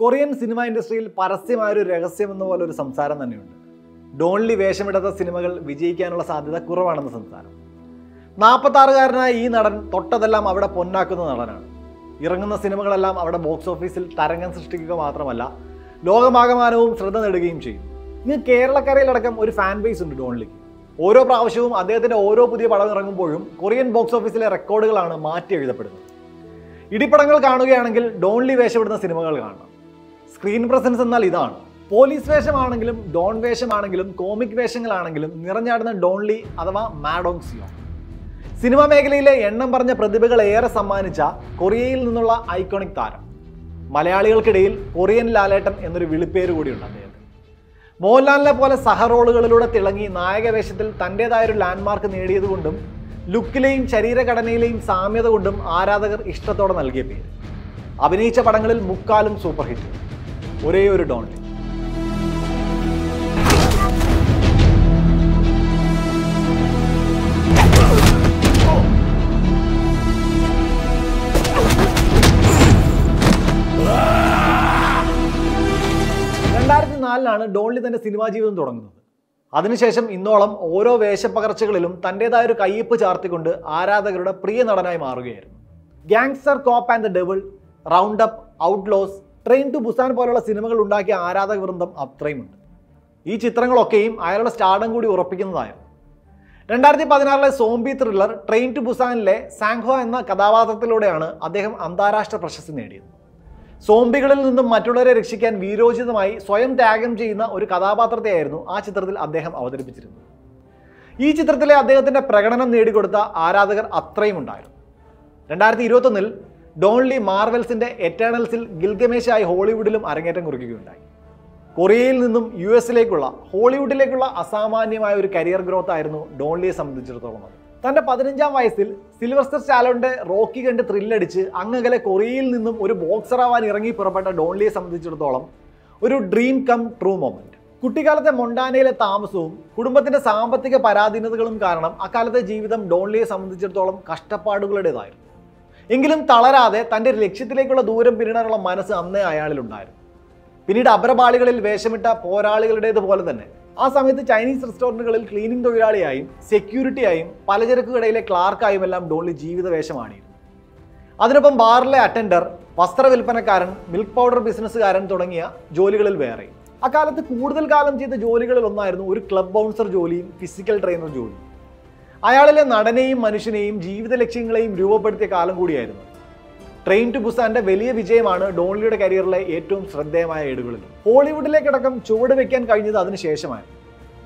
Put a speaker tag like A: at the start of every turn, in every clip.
A: Korean cinema ഇൻഡസ്ട്രിയിൽ പരസ്യമായ ഒരു രഹസ്യം എന്ന പോലെ ഒരു സംസാരം തന്നെയുണ്ട്. ഡോൺലി വേഷമിടാത്ത സിനിമകൾ വിജയിക്കാനുള്ള സാധ്യത കുറവാണെന്ന സംസാരം. നാൽപ്പത്താറുകാരനായ ഈ നടൻ തൊട്ടതെല്ലാം അവിടെ പൊന്നാക്കുന്ന നടനാണ്. ഇറങ്ങുന്ന സിനിമകളെല്ലാം അവിടെ ബോക്സ് ഓഫീസിൽ തരംഗം സൃഷ്ടിക്കുക മാത്രമല്ല ലോകമാകമാനവും ശ്രദ്ധ നേടുകയും ചെയ്യും. ഇന്ന് കേരളക്കരയിലടക്കം ഒരു ഫാൻ ബേസ് ഉണ്ട് ഡോൺലിക്ക്. ഓരോ പ്രാവശ്യവും അദ്ദേഹത്തിന്റെ ഓരോ പുതിയ പടം ഇറങ്ങുമ്പോഴും കൊറിയൻ ബോക്സ് ഓഫീസിലെ റെക്കോർഡുകളാണ് മാറ്റി എഴുതപ്പെടുന്നത്. ഇടിപ്പടങ്ങൾ കാണുകയാണെങ്കിൽ ഡോൺലി വേഷപ്പെടുന്ന സിനിമകൾ കാണണം. സ്ക്രീൻ പ്രസൻസ് എന്നാൽ ഇതാണ്. പോലീസ് വേഷമാണെങ്കിലും ഡോൺ വേഷമാണെങ്കിലും കോമിക് വേഷങ്ങളാണെങ്കിലും നിറഞ്ഞാടുന്ന ഡോൺലി അഥവാ മാഡോങ് സിയോ സിനിമാ മേഖലയിലെ എണ്ണം പറഞ്ഞ പ്രതിഭകൾ ഏറെ സമ്മാനിച്ച കൊറിയയിൽ നിന്നുള്ള ഐക്കോണിക് താരം. മലയാളികൾക്കിടയിൽ കൊറിയൻ ലാലേട്ടൻ എന്നൊരു വിളിപ്പേര് കൂടിയുണ്ട് അദ്ദേഹത്തിന്. മോഹൻലാലിനെ പോലെ സഹറോളുകളിലൂടെ തിളങ്ങി നായകവേഷത്തിൽ തന്റെതായൊരു ലാൻഡ്മാർക്ക് നേടിയതുകൊണ്ടും ലുക്കിലെയും ശരീരഘടനയിലെയും സാമ്യത കൊണ്ടും ആരാധകർ ഇഷ്ടത്തോടെ നൽകിയ പേര്. അഭിനയിച്ച പടങ്ങളിൽ മുക്കാലും സൂപ്പർ ഹിറ്റ് ഒരേ ഒരു ഡോണ്ട്. രണ്ടായിരത്തി നാലിലാണ് ഡോൺലി തന്റെ സിനിമാ ജീവിതം തുടങ്ങുന്നത്. അതിനുശേഷം ഇന്നോളം ഓരോ വേഷപ്പകർച്ചകളിലും തന്റെതായ ഒരു കയ്യൊപ്പ് ചാർത്തിക്കൊണ്ട് ആരാധകരുടെ പ്രിയ നടനായി മാറുകയായിരുന്നു. Gangster cop and the devil round up outlaws train to Busan പോലുള്ള സിനിമകൾ ഉണ്ടാക്കിയ ആരാധക വൃന്ദം അത്രയുമുണ്ട്. ഈ ചിത്രങ്ങളൊക്കെയും അയാളുടെ സ്റ്റാർഡം കൂടി ഉറപ്പിക്കുന്നതായിരുന്നു രണ്ടായിരത്തി പതിനാറിലെ സോംബി ത്രില്ലർ ട്രെയിൻ ടു ബുസാനിലെ സാങ്ഹോ എന്ന കഥാപാത്രത്തിലൂടെയാണ് അദ്ദേഹം അന്താരാഷ്ട്ര പ്രശസ്തി നേടിയത്. സോംബികളിൽ നിന്നും മറ്റുള്ളവരെ രക്ഷിക്കാൻ വീരോചിതമായി സ്വയം ത്യാഗം ചെയ്യുന്ന ഒരു കഥാപാത്രത്തെയായിരുന്നു ആ ചിത്രത്തിൽ അദ്ദേഹം അവതരിപ്പിച്ചിരുന്നത്. ഈ ചിത്രത്തിലെ അദ്ദേഹത്തിന്റെ പ്രകടനം നേടിക്കൊടുത്ത ആരാധകർ അത്രയും ഉണ്ടായിരുന്നു രണ്ടായിരത്തി ഇരുപത്തൊന്നിൽ ഡോൺലി മാർവൽസിന്റെ എറ്റേണൽസിൽ ഗിൽഗമേശായി ഹോളിവുഡിലും അരങ്ങേറ്റം കുറിക്കുകയുണ്ടായി. കൊറിയയിൽ നിന്നും യു എസിലേക്കുള്ള ഹോളിവുഡിലേക്കുള്ള അസാമാന്യമായ ഒരു കരിയർ ഗ്രോത്ത് ആയിരുന്നു ഡോൺലിയെ സംബന്ധിച്ചിടത്തോളം. അത് തന്റെ പതിനഞ്ചാം വയസ്സിൽ സിൽവർസ്റ്റർ സ്റ്റാലോണിന്റെ റോക്കി കണ്ട് ത്രില്ലടിച്ച് അങ്ങകലെ കൊറിയയിൽ നിന്നും ഒരു ബോക്സർ ആവാൻ ഇറങ്ങി പുറപ്പെട്ട ഡോൺലിയെ സംബന്ധിച്ചിടത്തോളം ഒരു ഡ്രീം കം ട്രൂ മൊമെന്റ് കുട്ടിക്കാലത്തെ മൊണ്ടാനയിലെ താമസവും കുടുംബത്തിന്റെ സാമ്പത്തിക പരാധീനതകളും കാരണം അക്കാലത്തെ ജീവിതം ഡോൺലിയെ സംബന്ധിച്ചിടത്തോളം കഷ്ടപ്പാടുകളുടേതായിരുന്നു. എങ്കിലും തളരാതെ തന്റെ ലക്ഷ്യത്തിലേക്കുള്ള ദൂരം പിന്നിടാനുള്ള മനസ്സ് അന്നേ അയാളിലുണ്ടായിരുന്നു. പിന്നീട് അപരപാളികളിൽ വേഷമിട്ട പോരാളികളുടേതുപോലെ തന്നെ. ആ സമയത്ത് ചൈനീസ് റെസ്റ്റോറന്റുകളിൽ ക്ലീനിങ് തൊഴിലാളിയായും സെക്യൂരിറ്റിയായും പലചരക്ക് കടയിലെ ക്ലാർക്കായും എല്ലാം ഡോൺലി ജീവിത വേഷമാണിരുന്നു അതിനൊപ്പം ബാറിലെ അറ്റൻഡർ വസ്ത്ര വിൽപ്പനക്കാരൻ മിൽക്ക് പൗഡർ ബിസിനസ്സുകാരൻ തുടങ്ങിയ ജോലികളിൽ വേറെ. അക്കാലത്ത് കൂടുതൽ കാലം ചെയ്ത ജോലികളിൽ ഒന്നായിരുന്നു ഒരു ക്ലബ് ബൗൺസർ ജോലിയും ഫിസിക്കൽ ട്രെയിനർ ജോലിയും. അയാളിലെ നടനെയും മനുഷ്യനെയും ജീവിത ലക്ഷ്യങ്ങളെയും രൂപപ്പെടുത്തിയ കാലം കൂടിയായിരുന്നു. ട്രെയിൻ ടു ബുസാന്റെ വലിയ വിജയമാണ് ഡോൺലിയുടെ കരിയറിലെ ഏറ്റവും ശ്രദ്ധേയമായ ഏടുകളിൽ. ഹോളിവുഡിലേക്കടക്കം ചുവട് വെക്കാൻ കഴിഞ്ഞത് അതിനുശേഷമാണ്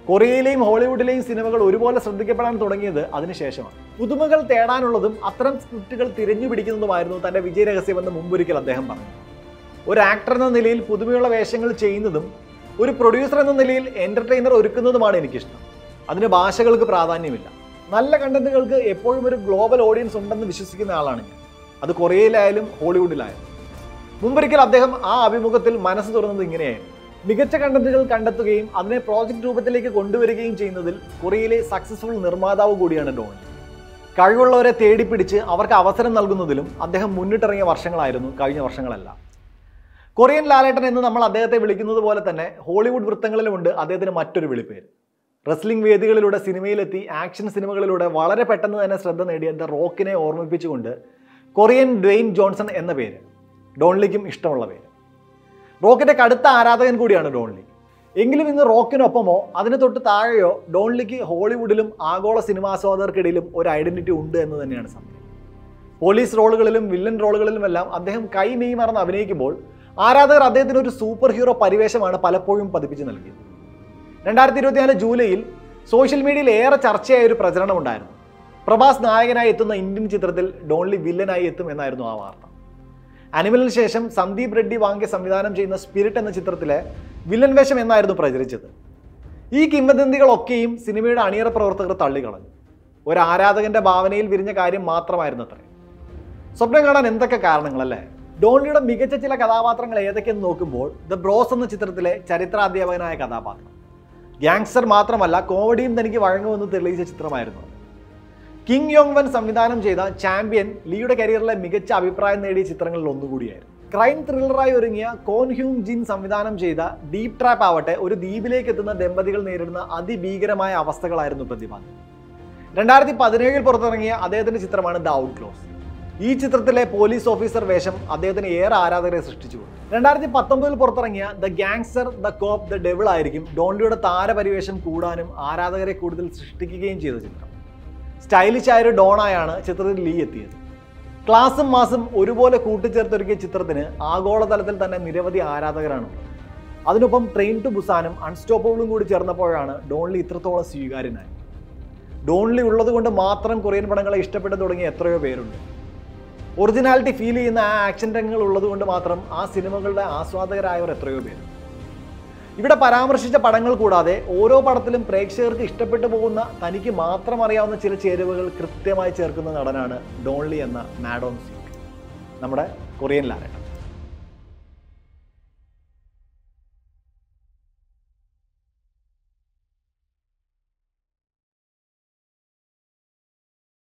A: കൊറിയയിലെയും ഹോളിവുഡിലെയും സിനിമകൾ ഒരുപോലെ ശ്രദ്ധിക്കപ്പെടാൻ തുടങ്ങിയത് അതിനുശേഷമാണ് പുതുമകൾ തേടാനുള്ളതും അത്തരം സ്ക്രിപ്റ്റുകൾ തിരഞ്ഞു പിടിക്കുന്നതുമായിരുന്നു തന്റെ വിജയരഹസ്യമെന്ന് മുമ്പൊരിക്കൽ അദ്ദേഹം പറഞ്ഞു. ഒരു ആക്ടർ എന്ന നിലയിൽ പുതുമയുള്ള വേഷങ്ങൾ ചെയ്യുന്നതും ഒരു പ്രൊഡ്യൂസർ എന്ന നിലയിൽ എന്റർടൈനർ ഒരുക്കുന്നതുമാണ് എനിക്കിഷ്ടം. അതിന് ഭാഷകൾക്ക് പ്രാധാന്യമില്ല. നല്ല കണ്ടന്റുകൾക്ക് എപ്പോഴും ഒരു ഗ്ലോബൽ ഓഡിയൻസ് ഉണ്ടെന്ന് വിശ്വസിക്കുന്ന ആളാണ് ഞാൻ. അത് കൊറിയയിലായാലും ഹോളിവുഡിലായാലും. മുമ്പൊരിക്കൽ അദ്ദേഹം ആ അഭിമുഖത്തിൽ മനസ്സ് തുറന്നത് ഇങ്ങനെയായിരുന്നു. മികച്ച കണ്ടന്റുകൾ കണ്ടെത്തുകയും അതിനെ പ്രോജക്റ്റ് രൂപത്തിലേക്ക് കൊണ്ടുവരികയും ചെയ്യുന്നതിൽ കൊറിയയിലെ സക്സസ്ഫുൾ നിർമ്മാതാവ് കൂടിയാണ് ഡോണി കഴിവുള്ളവരെ തേടിപ്പിടിച്ച് അവർക്ക് അവസരം നൽകുന്നതിലും അദ്ദേഹം മുന്നിട്ടിറങ്ങിയ വർഷങ്ങളായിരുന്നു കഴിഞ്ഞ വർഷങ്ങളെല്ലാം. കൊറിയൻ ലാലേട്ടൻ എന്ന് നമ്മൾ അദ്ദേഹത്തെ വിളിക്കുന്നത് പോലെ തന്നെ ഹോളിവുഡ് വൃത്തങ്ങളിലുമുണ്ട് അദ്ദേഹത്തിന് മറ്റൊരു വിളിപ്പേര്. റെസ്ലിംഗ് വേദികളിലൂടെ സിനിമയിലെത്തി ആക്ഷൻ സിനിമകളിലൂടെ വളരെ പെട്ടെന്ന് തന്നെ ശ്രദ്ധ നേടിയ ദ റോക്കിനെ ഓർമ്മിപ്പിച്ചുകൊണ്ട് കൊറിയൻ ഡ്വെയിൻ ജോൺസൺ എന്ന പേര് ഡോൺലിക്കും ഇഷ്ടമുള്ള പേര്. റോക്കിന്റെ കടുത്ത ആരാധകൻ കൂടിയാണ് ഡോൺലി. എങ്കിലും ഇന്ന് റോക്കിനൊപ്പമോ അതിന് തൊട്ട് താഴെയോ ഡോൺലിക്ക് ഹോളിവുഡിലും ആഗോള സിനിമാസ്വാദകർക്കിടയിലും ഒരു ഐഡന്റിറ്റി ഉണ്ട് എന്ന് തന്നെയാണ് സത്യം. പോലീസ് റോളുകളിലും വില്ലൻ റോളുകളിലുമെല്ലാം അദ്ദേഹം കൈ മെയ് മറന്ന് അഭിനയിക്കുമ്പോൾ ആരാധകർ അദ്ദേഹത്തിന് ഒരു സൂപ്പർ ഹീറോ പരിവേഷമാണ് പലപ്പോഴും പതിപ്പിച്ച് നൽകിയത്. രണ്ടായിരത്തി ഇരുപത്തിനാല് ജൂലൈയിൽ സോഷ്യൽ മീഡിയയിൽ ഏറെ ചർച്ചയായ ഒരു പ്രചരണം ഉണ്ടായിരുന്നു. പ്രഭാസ് നായകനായി എത്തുന്ന ഇന്ത്യൻ ചിത്രത്തിൽ ഡോൺലി വില്ലനായി എത്തും എന്നായിരുന്നു ആ വാർത്ത. അനിമലിന് ശേഷം സന്ദീപ് റെഡ്ഡി വാങ്ങിയ സംവിധാനം ചെയ്യുന്ന സ്പിരിറ്റ് എന്ന ചിത്രത്തിലെ വില്ലൻ വേഷം എന്നായിരുന്നു പ്രചരിച്ചത്. ഈ കിംവദന്തികളൊക്കെയും സിനിമയുടെ അണിയറ പ്രവർത്തകർ തള്ളിക്കളഞ്ഞു. ഒരു ആരാധകന്റെ ഭാവനയിൽ വിരിഞ്ഞ കാര്യം മാത്രമായിരുന്നു അത്രേ സ്വപ്നം കാണാൻ എന്തൊക്കെ കാരണങ്ങളല്ലേ? ഡോൺലിയുടെ മികച്ച ചില കഥാപാത്രങ്ങൾ ഏതൊക്കെയെന്ന് നോക്കുമ്പോൾ ദ ബ്രോസ് എന്ന ചിത്രത്തിലെ ചരിത്രാധ്യാപകനായ കഥാപാത്രം. ഗ്യാങ്സ്റ്റർ മാത്രമല്ല കോമഡിയും തനിക്ക് വഴങ്ങുമെന്ന് തെളിയിച്ച ചിത്രമായിരുന്നു. കിങ് യോങ് വൻ സംവിധാനം ചെയ്ത ചാമ്പ്യൻ ലീയുടെ കരിയറിലെ മികച്ച അഭിപ്രായം നേടിയ ചിത്രങ്ങളിൽ ഒന്നുകൂടിയായിരുന്നു. ക്രൈം ത്രില്ലറായി ഒരുങ്ങിയ കോൻ ഹ്യൂങ് ജിൻ സംവിധാനം ചെയ്ത ഡീപ് ട്രാപ്പ് ആവട്ടെ ഒരു ദ്വീപിലേക്ക് എത്തുന്ന ദമ്പതികൾ നേരിടുന്ന അതിഭീകരമായ അവസ്ഥകളായിരുന്നു പ്രതിപാദനം രണ്ടായിരത്തി പതിനേഴിൽ പുറത്തിറങ്ങിയ അദ്ദേഹത്തിന്റെ ചിത്രമാണ് ദ ഔട്ട് ക്ലോസ് ഈ ചിത്രത്തിലെ പോലീസ് ഓഫീസർ വേഷം അദ്ദേഹത്തിന് ഏറെ ആരാധകരെ സൃഷ്ടിച്ചു. രണ്ടായിരത്തി പത്തൊമ്പതിൽ പുറത്തിറങ്ങിയ the gangster the cop the devil ആയിരിക്കും ഡോൺലിയുടെ താരപരിവേഷം കൂടാനും ആരാധകരെ കൂടുതൽ സൃഷ്ടിക്കുകയും ചെയ്ത ചിത്രം. സ്റ്റൈലിഷ് ആയൊരു ഡോണായാണ് ചിത്രത്തിൽ ലീ എത്തിയത്. ക്ലാസും മാസും ഒരുപോലെ കൂട്ടിച്ചേർത്തൊരുക്കിയ ചിത്രത്തിന് ആഗോളതലത്തിൽ തന്നെ നിരവധി ആരാധകരാണ് അതിനൊപ്പം ട്രെയിൻ ടു ബുസാനും അൺസ്റ്റോപ്പബിളും കൂടി ചേർന്നപ്പോഴാണ് ഡോൺലി ഇത്രത്തോളം സ്വീകാര്യനായത്. ഡോൺലി ഉള്ളതുകൊണ്ട് മാത്രം കൊറിയൻ പടങ്ങളെ ഇഷ്ടപ്പെട്ടു തുടങ്ങിയ എത്രയോ പേരുണ്ട്. ഒറിജിനാലിറ്റി ഫീൽ ചെയ്യുന്ന ആ ആക്ഷൻ രംഗങ്ങൾ ഉള്ളത് കൊണ്ട് മാത്രം ആ സിനിമകളുടെ ആസ്വാദകരായവർ എത്രയോ പേര്. ഇവിടെ പരാമർശിച്ച പടങ്ങൾ കൂടാതെ ഓരോ പടത്തിലും പ്രേക്ഷകർക്ക് ഇഷ്ടപ്പെട്ടു പോകുന്ന തനിക്ക് മാത്രം അറിയാവുന്ന ചില ചേരുവകൾ കൃത്യമായി ചേർക്കുന്ന നടനാണ് ഡോൺലി എന്ന മാഡോൺ സീക്ക്. നമ്മുടെ കൊറിയൻ ലാലേട്ടൻ.